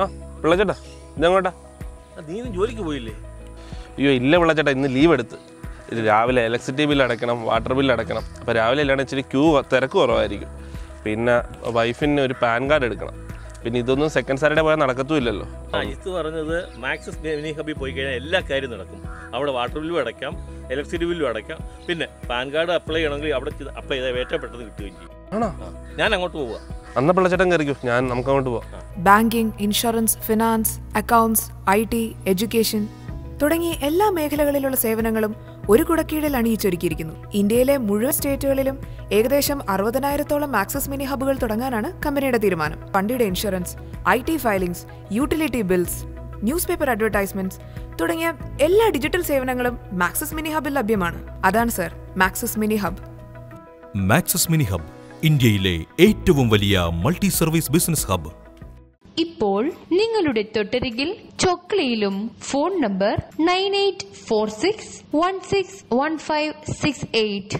ആ പിള്ളച്ചേട്ടാ ഇതങ്ങോട്ടാ നീ ജോലിക്ക് പോയില്ലേ? അയ്യോ ഇല്ല പിള്ളച്ചേട്ടാ ഇന്ന് ലീവ് എടുത്ത്. ഇത് രാവിലെ ഇലക്ട്രിസിറ്റി ബില്ല് അടയ്ക്കണം വാട്ടർ ബില്ല് അടയ്ക്കണം. അപ്പോൾ രാവിലെ ഇല്ലാണ്ട് ഇച്ചിരി ക്യൂ തിരക്ക് കുറവായിരിക്കും. പിന്നെ വൈഫിന് ഒരു പാൻ കാർഡ് എടുക്കണം. പിന്നെ ഇതൊന്നും സെക്കൻഡ് സാറ്റർഡേ പോയാൽ നടക്കത്തുമില്ലല്ലോ. ആ ഇത് പറഞ്ഞത് മാക്സിസ് മിനി ഹബിൽ പോയി കഴിഞ്ഞാൽ എല്ലാ കാര്യവും നടക്കും. അവിടെ വാട്ടർ ബില്ലും അടയ്ക്കാം ഇലക്ട്രിസിറ്റി ബില്ലും അടയ്ക്കാം. പിന്നെ പാൻ കാർഡ് അപ്ലൈ ചെയ്യണമെങ്കിൽ അവിടെ അപ്ലൈ ചെയ്താൽ ഏറ്റവും പെട്ടെന്ന് കിട്ടുകയും ചെയ്യും. ആണോ? ഞാൻ അങ്ങോട്ട് പോവുക. അന്ന പിള്ളച്ചേട്ടൻ കയറിക്കോ. ഞാൻ നമുക്ക് അങ്ങോട്ട് പോവാം. Banking insurance finance accounts I T education തുടങ്ങി എല്ലാ മേഖലകളിലുള്ള സേവനങ്ങളും ഒരു കുടക്കീഴിൽ അണിയിച്ചൊരുക്കിയിരിക്കുന്നു. ഇന്ത്യയിലെ മുഴുവൻ സ്റ്റേറ്റുകളിലും ഏകദേശം അറുപതിനായിരത്തോളം ആക്സസ് മിനി ഹബ്ബുകൾ തുടങ്ങാനാണ് കമ്പനിയുടെ തീരുമാനം. വണ്ടിയുടെ insurance I T filings utility bills newspaper advertisements തുടങ്ങിയ എല്ലാ ഡിജിറ്റൽ സേവനങ്ങളും മാക്സസ് മിനി ഹബിൽ ലഭ്യമാണ്. അതാണ് sir Maxus mini hub Maxus mini hub ഇന്ത്യയിലെ ഏറ്റവും വലിയ മൾട്ടി സർവീസ് ബിസിനസ് ഹബ് ഇപ്പോൾ നിങ്ങളുടെ തൊട്ടരികിൽ ചൊക്ലയിലും phone number nine eight four six one six one five six eight